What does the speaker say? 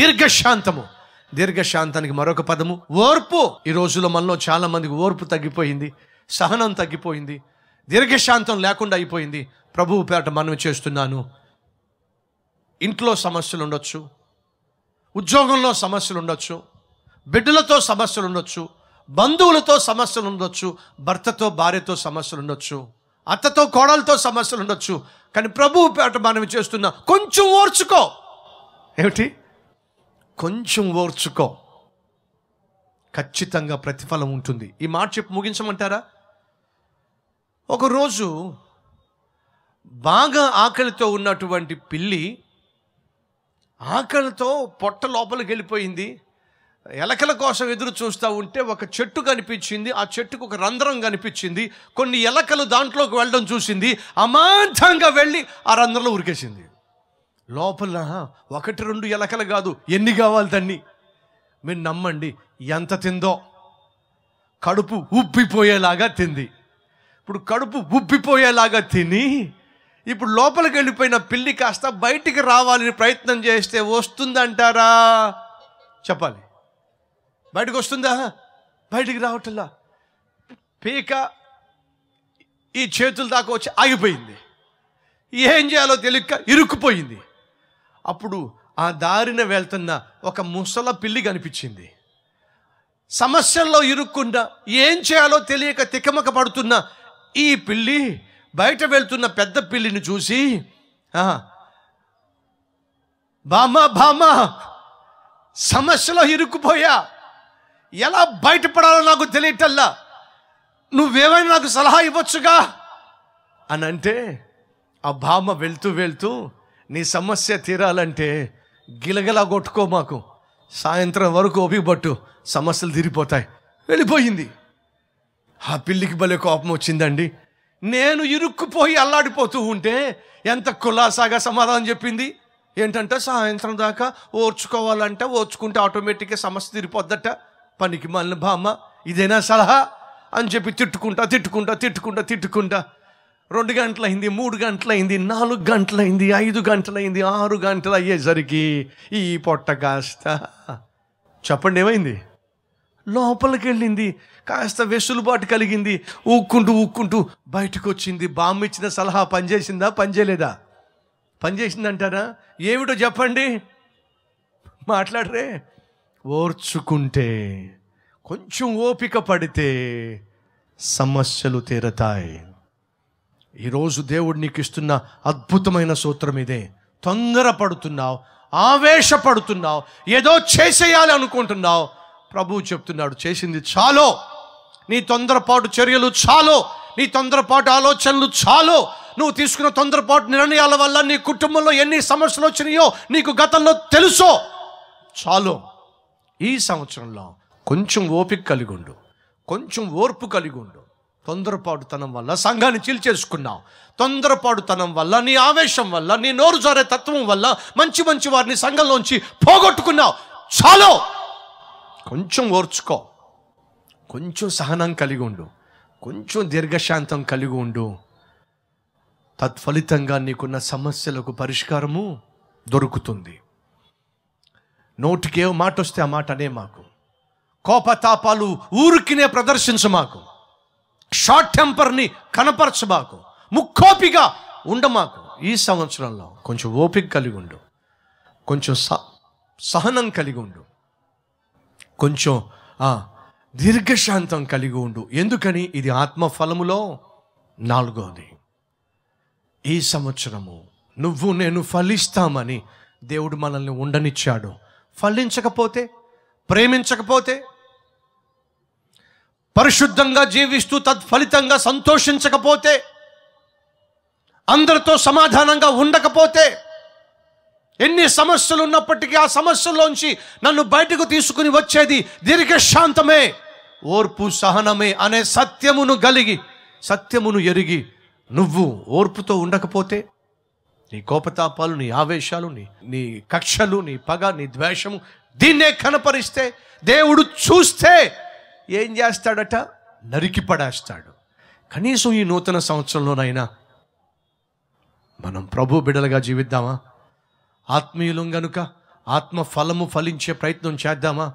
దీర్ఘశాంతము. దీర్ఘశాంతానికి మరొక పదము. ఓర్పు. ఈ రోజుల్లో మనలో చాలా మందికి ఓర్పు తగ్గిపోయింది సహనం తగ్గిపోయింది దీర్ఘశాంతం లేకుండా అయిపోయింది. ప్రభువు పేట మనం చేస్తున్నాను. ఇంట్లో సమస్యలు ఉండొచ్చు ఉద్యోగంలో సమస్యలు ఉండొచ్చు బిడ్డలతో సమస్యలు ఉండొచ్చు బంధువులతో సమస్యలు ఉండొచ్చు భర్తతో భార్యతో సమస్యలు ఉండొచ్చు అత్తతో కోడలతో సమస్యలు ఉండొచ్చు. కానీ ప్రభువు పేట మనం చేస్తున్నా కొంచెం ఓర్చుకో. ఏమిటి? కొంచెం ఓర్చుకో. ఖచ్చితంగా ప్రతిఫలం ఉంటుంది. ఈ మాట చెప్పి ముగించమంటారా? ఒకరోజు బాగా ఆకలితో ఉన్నటువంటి పిల్లి ఆకలితో పొట్ట లోపలికి వెళ్ళిపోయింది. ఎలకల కోసం ఎదురు చూస్తూ ఉంటే ఒక చెట్టు కనిపించింది. ఆ చెట్టుకు ఒక రంధ్రం కనిపించింది. కొన్ని ఎలకలు దాంట్లోకి వెళ్ళడం చూసింది. అమాంతంగా వెళ్ళి ఆ రంధ్రంలో ఉరికేసింది. లోపల ఒకటి రెండు ఎలకలు కాదు. ఎన్ని కావాలి దాన్ని? మీరు నమ్మండి ఎంత తిందో. కడుపు ఉబ్బిపోయేలాగా తింది. ఇప్పుడు కడుపు ఉబ్బిపోయేలాగా తిని ఇప్పుడు లోపలికి వెళ్ళిపోయిన పిల్లి కాస్త బయటికి రావాలని ప్రయత్నం చేస్తే వస్తుందంటారా? చెప్పాలి. బయటకు వస్తుందా? బయటికి రావట్లా. పీక ఈ చేతుల దాకా వచ్చి ఆగిపోయింది. ఏం చేయాలో తెలియక ఇరుక్కుపోయింది. అప్పుడు ఆ దారిన వెళ్తున్న ఒక ముసల పిల్లి కనిపించింది. సమస్యల్లో ఇరుక్కుండా ఏం చేయాలో తెలియక తికమక పడుతున్న ఈ పిల్లి బయట వెళ్తున్న పెద్ద పిల్లిని చూసి బామ్మ బామ్మ సమస్యలో ఇరుక్కుపోయా. ఎలా బయటపడాలో నాకు తెలియటల్లా. నువ్వేమైనా నాకు సలహా ఇవ్వచ్చుగా? అని అంటే ఆ బామ్మ వెళ్తూ వెళ్తూ నీ సమస్య తీరాలంటే గిలగిలా కొట్టుకో మాకు. సాయంత్రం వరకు ఓపికపట్టు సమస్యలు తీరిపోతాయి. వెళ్ళిపోయింది. ఆ పిల్లికి భలే కోపం వచ్చిందండి. నేను ఇరుక్కుపోయి అల్లాడిపోతూ ఉంటే ఎంత కులాసాగా సమాధానం చెప్పింది? ఏంటంటే సాయంత్రం దాకా ఓర్చుకోవాలంటే ఓర్చుకుంటే ఆటోమేటిక్గా సమస్య తీరిపోద్దట. పనికి మళ్ళీ బామ్మ ఇదేనా సలహా? అని చెప్పి తిట్టుకుంటా తిట్టుకుంటా తిట్టుకుంటా తిట్టుకుంటా. రెండు గంటలైంది మూడు గంటలైంది నాలుగు గంటలైంది ఐదు గంటలైంది ఆరు గంటలు అయ్యేసరికి ఈ పొట్ట కాస్త చెప్పండి ఏమైంది? లోపలికి వెళ్ళింది కాస్త వెసులుబాటు కలిగింది ఊక్కుంటూ ఊక్కుంటూ బయటకు వచ్చింది బామ్మ ఇచ్చిన సలహా పనిచేసిందా పనిచేయలేదా? పనిచేసిందంటారా? ఏమిటో చెప్పండి. మాట్లాడరే. ఓర్చుకుంటే కొంచెం ఓపిక పడితే సమస్యలు తీరతాయి. ఈరోజు దేవుడు నీకు ఇస్తున్న అద్భుతమైన సూత్రం ఇదే. తొందరపడుతున్నావు ఆవేశపడుతున్నావు ఏదో చేసేయాలి అనుకుంటున్నావు. ప్రభువు చెప్తున్నాడు చేసింది చాలో. నీ తొందరపాటు చర్యలు చాలో. నీ తొందరపాటు ఆలోచనలు చాలో. నువ్వు తీసుకున్న తొందరపాటు నిర్ణయాల వల్ల నీ కుటుంబంలో ఎన్ని సమస్యలు వచ్చినాయో నీకు గతంలో తెలుసో. చాలు. ఈ సంవత్సరంలో కొంచెం ఓపిక కలిగి ఉండు. కొంచెం ఓర్పు కలిగి ఉండు. తొందరపాటుతనం వల్ల సంఘాన్ని చీల్చేసుకున్నావు. తొందరపాటుతనం వల్ల నీ ఆవేశం వల్ల నీ నోరు జారే తత్వం వల్ల మంచి మంచి వారిని సంఘంలోంచి పోగొట్టుకున్నావు. చాలు! కొంచెం ఓర్చుకో. కొంచెం సహనం కలిగి ఉండు. కొంచెం దీర్ఘశాంతం కలిగి ఉండు. తత్ఫలితంగా నీకున్న సమస్యలకు పరిష్కారము దొరుకుతుంది. నోటికి ఏ మాట వస్తే ఆ మాట అనే మాకు. కోపతాపాలు ఊరికినే ప్రదర్శించు మాకు. షార్ట్ టెంపర్ని కనపరచబాకు. ముక్కోపిగా ఉండమాకు ఈ సంవత్సరంలో. కొంచెం ఓపిక కలిగి ఉండు. కొంచెం స సహనం కలిగి ఉండు. కొంచెం దీర్ఘశాంతం కలిగి ఉండు. ఎందుకని? ఇది ఆత్మ ఫలములో నాలుగోది. ఈ సంవత్సరము నువ్వు నేను ఫలిస్తామని దేవుడు మనల్ని ఉండనిచ్చాడు. ఫలించకపోతే ప్రేమించకపోతే పరిశుద్ధంగా జీవిస్తూ తత్ఫలితంగా సంతోషించకపోతే అందరితో సమాధానంగా ఉండకపోతే ఎన్ని సమస్యలు ఉన్నప్పటికీ ఆ సమస్యల్లోంచి నన్ను బయటకు తీసుకుని వచ్చేది దీర్ఘశాంతమే ఓర్పు సహనమే అనే సత్యమును కలిగి సత్యమును ఎరిగి నువ్వు ఓర్పుతో ఉండకపోతే నీ కోపతాపాలు నీ ఆవేశాలు నీ నీ కక్షలు నీ పగ నీ ద్వేషము దీన్నే కనపరిస్తే దేవుడు చూస్తే ఏం చేస్తాడట? నరికి పడేస్తాడు. కనీసం ఈ నూతన సంవత్సరంలోనైనా మనం ప్రభు బిడలుగా జీవిద్దామా? ఆత్మీయులం గనుక ఆత్మ ఫలము ఫలించే ప్రయత్నం చేద్దామా?